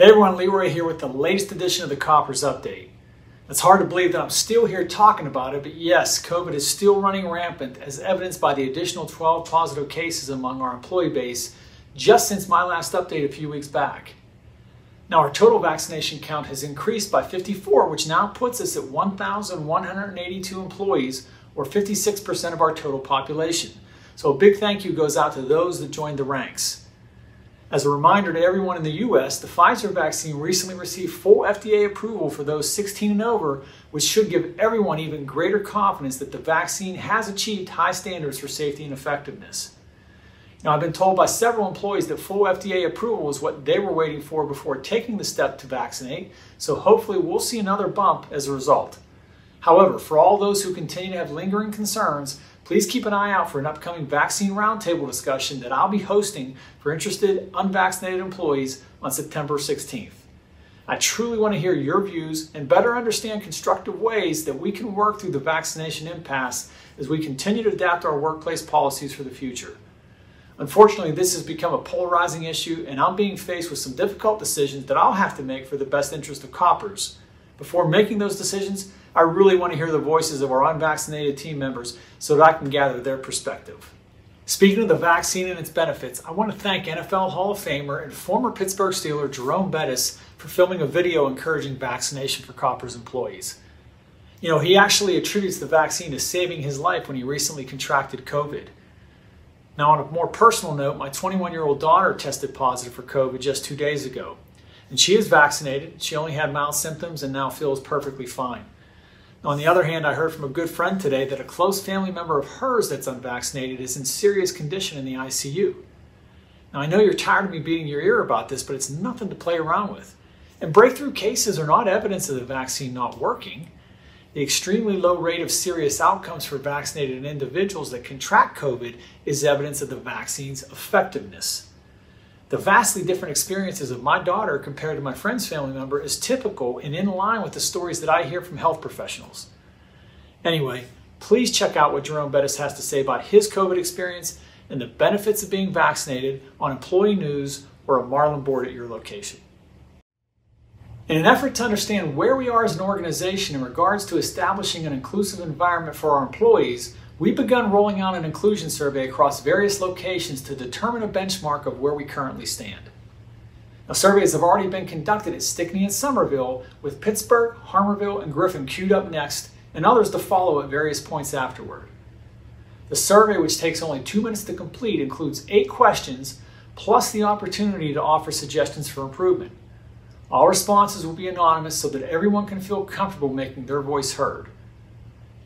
Hey everyone, Leroy here with the latest edition of the Koppers Update. It's hard to believe that I'm still here talking about it, but yes, COVID is still running rampant as evidenced by the additional 12 positive cases among our employee base just since my last update a few weeks back. Now, our total vaccination count has increased by 54, which now puts us at 1,182 employees, or 56% of our total population. So, a big thank you goes out to those that joined the ranks. As a reminder to everyone in the U.S., the Pfizer vaccine recently received full FDA approval for those 16 and over, which should give everyone even greater confidence that the vaccine has achieved high standards for safety and effectiveness. Now, I've been told by several employees that full FDA approval is what they were waiting for before taking the step to vaccinate, so hopefully we'll see another bump as a result. However, for all those who continue to have lingering concerns, Please keep an eye out for an upcoming vaccine roundtable discussion that I'll be hosting for interested unvaccinated employees on September 16th. I truly want to hear your views and better understand constructive ways that we can work through the vaccination impasse as we continue to adapt our workplace policies for the future. Unfortunately, this has become a polarizing issue, and I'm being faced with some difficult decisions that I'll have to make for the best interest of Koppers. Before making those decisions, I really want to hear the voices of our unvaccinated team members so that I can gather their perspective. Speaking of the vaccine and its benefits, I want to thank NFL Hall of Famer and former Pittsburgh Steeler Jerome Bettis for filming a video encouraging vaccination for Koppers employees. You know, he actually attributes the vaccine to saving his life when he recently contracted COVID. Now, on a more personal note, my 21 year old daughter tested positive for COVID just two days ago. And she is vaccinated. She only had mild symptoms and now feels perfectly fine. On the other hand, I heard from a good friend today that a close family member of hers that's unvaccinated is in serious condition in the ICU. Now, I know you're tired of me beating your ear about this, but it's nothing to play around with. And breakthrough cases are not evidence of the vaccine not working. The extremely low rate of serious outcomes for vaccinated individuals that contract COVID is evidence of the vaccine's effectiveness. The vastly different experiences of my daughter compared to my friend's family member is typical and in line with the stories that I hear from health professionals. Anyway, please check out what Jerome Bettis has to say about his COVID experience and the benefits of being vaccinated on Employee News or a Marlin board at your location. In an effort to understand where we are as an organization in regards to establishing an inclusive environment for our employees, We've begun rolling out an inclusion survey across various locations to determine a benchmark of where we currently stand. Now, surveys have already been conducted at Stickney and Somerville, with Pittsburgh, Harmarville, and Griffin queued up next, and others to follow at various points afterward. The survey, which takes only two minutes to complete, includes eight questions, plus the opportunity to offer suggestions for improvement. All responses will be anonymous so that everyone can feel comfortable making their voice heard.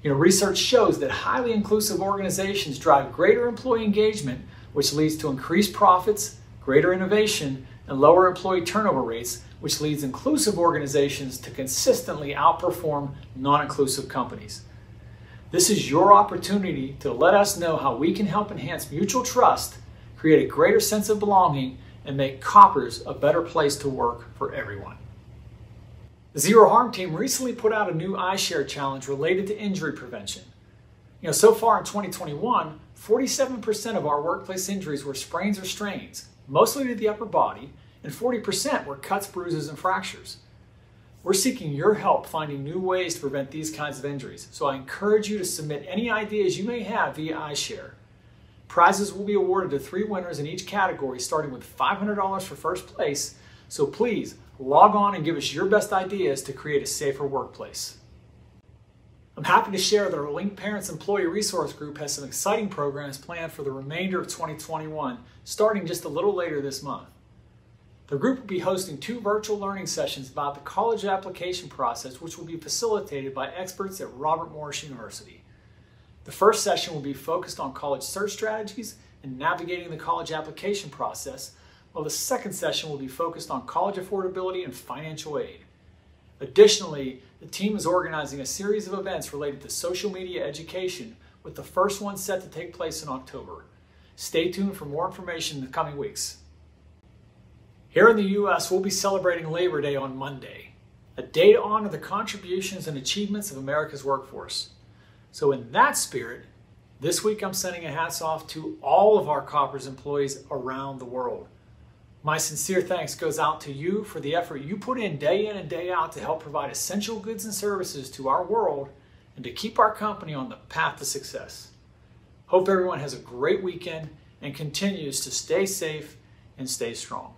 You know, research shows that highly inclusive organizations drive greater employee engagement, which leads to increased profits, greater innovation, and lower employee turnover rates, which leads inclusive organizations to consistently outperform non-inclusive companies. This is your opportunity to let us know how we can help enhance mutual trust, create a greater sense of belonging, and make Koppers a better place to work for everyone. The Zero Harm team recently put out a new iShare challenge related to injury prevention. You know, so far in 2021, 47% of our workplace injuries were sprains or strains, mostly to the upper body, and 40% were cuts, bruises, and fractures. We're seeking your help finding new ways to prevent these kinds of injuries, so I encourage you to submit any ideas you may have via iShare. Prizes will be awarded to three winners in each category, starting with $500 for first place, so please log on and give us your best ideas to create a safer workplace. I'm happy to share that our Link Parents Employee Resource Group has some exciting programs planned for the remainder of 2021, starting just a little later this month. The group will be hosting two virtual learning sessions about the college application process, which will be facilitated by experts at Robert Morris University. The first session will be focused on college search strategies and navigating the college application process, while the second session will be focused on college affordability and financial aid. Additionally, the team is organizing a series of events related to social media education, with the first one set to take place in October. Stay tuned for more information in the coming weeks. Here in the U.S., we'll be celebrating Labor Day on Monday, a day to honor the contributions and achievements of America's workforce. So, in that spirit, this week I'm sending a hats off to all of our Koppers employees around the world. My sincere thanks goes out to you for the effort you put in day in and day out to help provide essential goods and services to our world and to keep our company on the path to success. Hope everyone has a great weekend and continues to stay safe and stay strong.